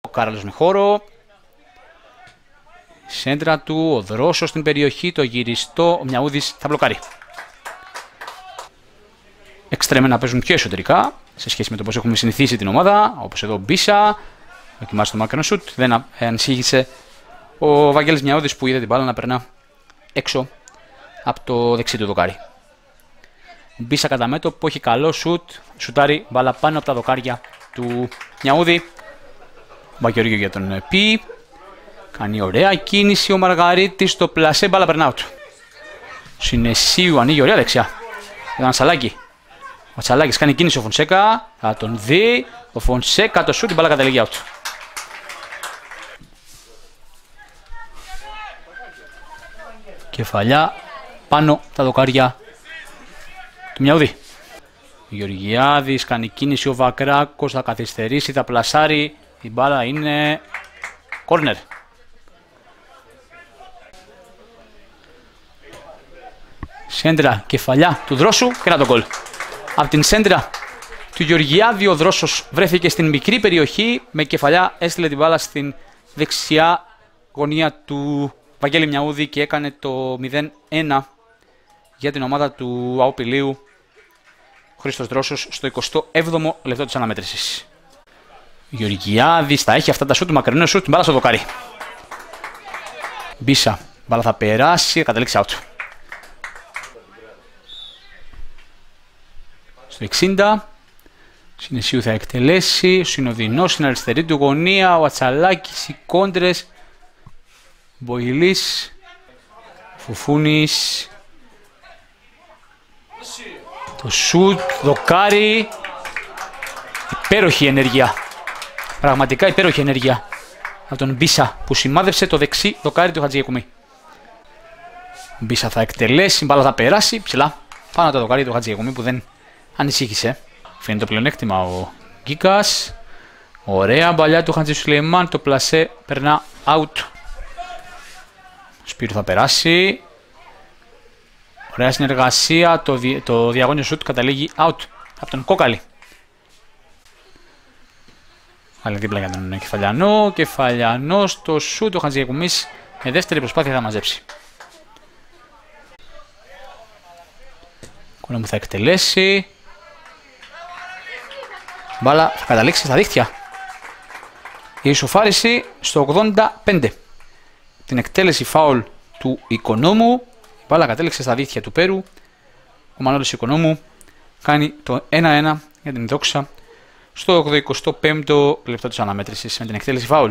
Ο Κάραλος με χώρο. Σέντρα του, ο Δρόσος στην περιοχή, το γυριστό, ο Μιαούδης θα μπλοκάρει. Εξτρέμενα να παίζουν πιο εσωτερικά, σε σχέση με το πώς έχουμε συνηθίσει την ομάδα, όπως εδώ Μπίσα, δοκιμάσει το μακρινό σουτ, δεν ανησύχησε ο Βαγγέλης Μιαούδης που είδε την μπάλα να περνά έξω από το δεξί του δοκάρι. Μπίσα κατά μέτωπο, έχει καλό σουτ, σουτάρει μπάλα πάνω από τα δοκάρια του Μιαούδη. Μπακιόργιο για τον Πι. Κάνει ωραία κίνηση ο Μαργαρίτης στο πλασέ μπάλα περνάουτ. Συνεσίου ανοίγει ωραία δεξιά. Ήταν Σαλάκη. Ο Τσαλάκη κάνει κίνηση ο Φωνσέκα. Θα τον δει. Ο Φωνσέκα το σουτ, την μπάλα καταλήγει out. Κεφαλιά πάνω τα δοκάρια του Μιαούδη. Ο Γεωργιάδης κάνει κίνηση ο Βακράκος, θα καθυστερήσει, θα πλασάρει. Η μπάλα είναι κόρνερ. Σέντρα κεφαλιά του Δρόσου και ένα το γκολ. Από την σέντρα του Γεωργιάδη ο Δρόσος βρέθηκε στην μικρή περιοχή με κεφαλιά έστειλε την μπάλα στην δεξιά γωνία του Βαγγέλη Μιαούδη και έκανε το 0-1 για την ομάδα του Αοπηλίου Χρήστος Δρόσος στο 27ο λεπτό της αναμέτρησης. Γεωργιάδης θα έχει αυτά τα σούτ του μακρινού σούτ, μπάλα στο δοκάρι. Μπίσα, μπάλα θα περάσει, καταλήξει out. Στο 60, Συνεσίου θα εκτελέσει, ο Συνοδεινός στην αριστερή του γωνία, ο Ατσαλάκης, οι κόντρες, Μποηλής, Φουφούνης, το σουτ, δοκάρι, υπέροχη ενέργεια. Πραγματικά υπέροχη ενέργεια από τον Μπίσα που σημάδευσε το δεξί δοκάρι του Χατζηγεκουμή. Ο Μπίσα θα εκτελέσει, μπάλα θα περάσει ψηλά πάνω το δοκάρι του Χατζηγεκουμή που δεν ανησύχησε. Φαίνεται το πλεονέκτημα ο Γκίκας. Ωραία μπαλιά του Χατζη Σουλεϊμάν, το πλασέ περνά out. Ο Σπύρου θα περάσει. Ωραία συνεργασία, το, το διαγώνιο σουτ καταλήγει out από τον Κόκαλη. Άλλη δίπλα για τον Κεφαλιανό. Κεφαλιανός στο σουτ ο Χατζηγεκουμής με δεύτερη προσπάθεια θα μαζέψει. Κόνα μου θα εκτελέσει. Μπάλα θα καταλήξει στα δίχτυα. Η ισοφάριση στο 85. Την εκτέλεση φάουλ του Οικονόμου. Η μπάλα κατέληξε στα δίχτυα του Πέρου. Ο Μανώλης Οικονόμου κάνει το 1-1 για την δόξα στο 85ο λεπτό της αναμέτρησης με την εκτέλεση φάουλ.